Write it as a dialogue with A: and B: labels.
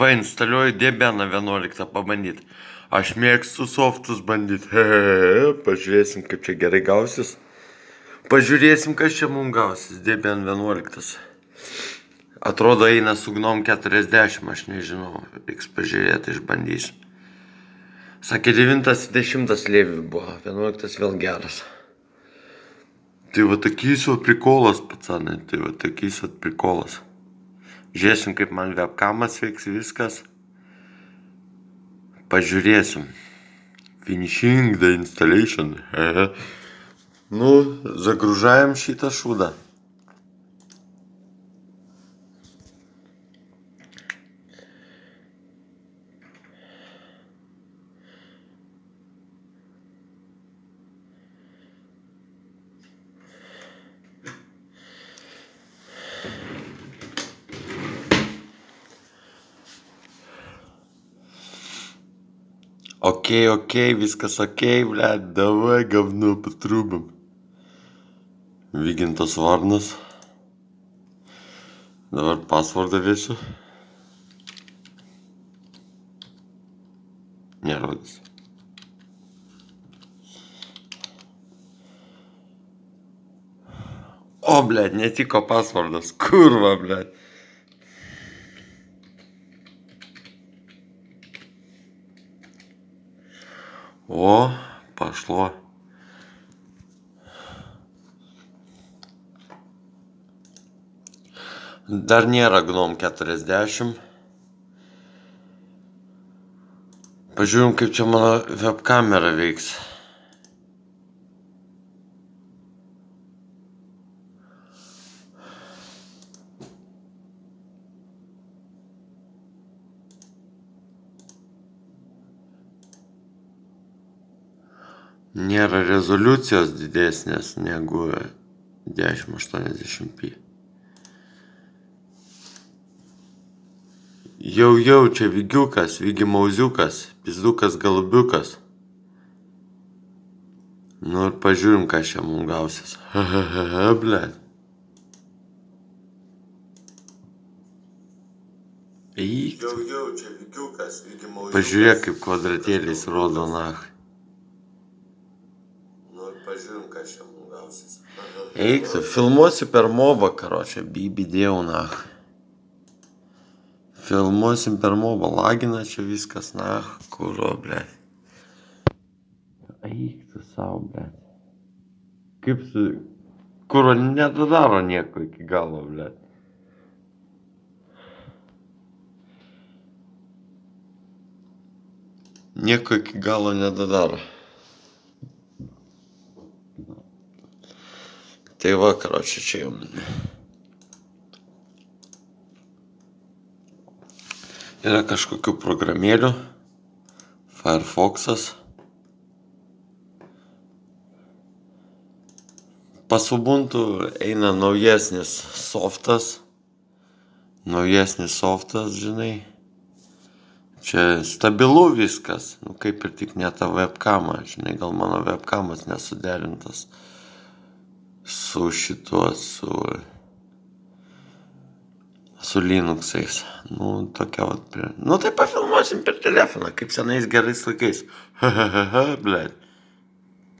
A: va instaliuoju debianą 11 pabandyt aš mėgstu softus bandyt he he he pažiūrėsim kaip čia gerai gausis pažiūrėsim kas čia mum gausis debian 11 atrodo eina su gnom 40 aš nežinau reiks pažiūrėt išbandysim sakė 9-10 lėvi buvo 11 vėl geras tai va takys va prikolas pacanai tai va takys va prikolas Žiūrėsim, kaip man webkamas veiks viskas. Pažiūrėsim. Finishing the installation. nu, zagrūžajam šitą šūdą. Окей, окей, viskas окей, блядь, давай говно потрубам. Vygintas Varnas. Dabar pasvardą vėsiu. Nerodys. O, blėt, netiko pasvardas. Kurva, blėt. О, пошло. Dar nėra Gnom 40. Pažiūrim, kaip čia mano webkamera veiks. Nėra rezoliucijos didesnės negu 1080p. Jau jau čia vygiukas, vygi mauziukas, pizdukas galubiukas. Nu ir pažiūrim, ką čia mums gausis. Hahaha, blėt. Eik. Pažiūrėk, kaip kvadratėliais rodo nachai. Pažiūrim, ką čia mums gausis. Eik, tu filmuosi per mobą, karočią, bibi dėjau, na. Filmuosim per mobą, lagina čia viskas, na, kuro, ble. Eik, tu savo, ble. Kaip tu, kuro nedadaro nieko iki galo, ble. Nieko iki galo nedadaro. Tai va, karočią, čia jau. Yra kažkokių programėlių. Firefox'as. Pas Ubuntu eina naujesnis softas. Naujesnis softas, žinai. Čia stabilu viskas. Nu, kaip ir tik ne ta webkama. Žinai, gal mano webkamas nesuderintas su šituo, su, su Linuxais. Nu, tokia vat. Nu, tai pafilmuosim per telefoną, kaip senais gerais laikais. Ha, blėt.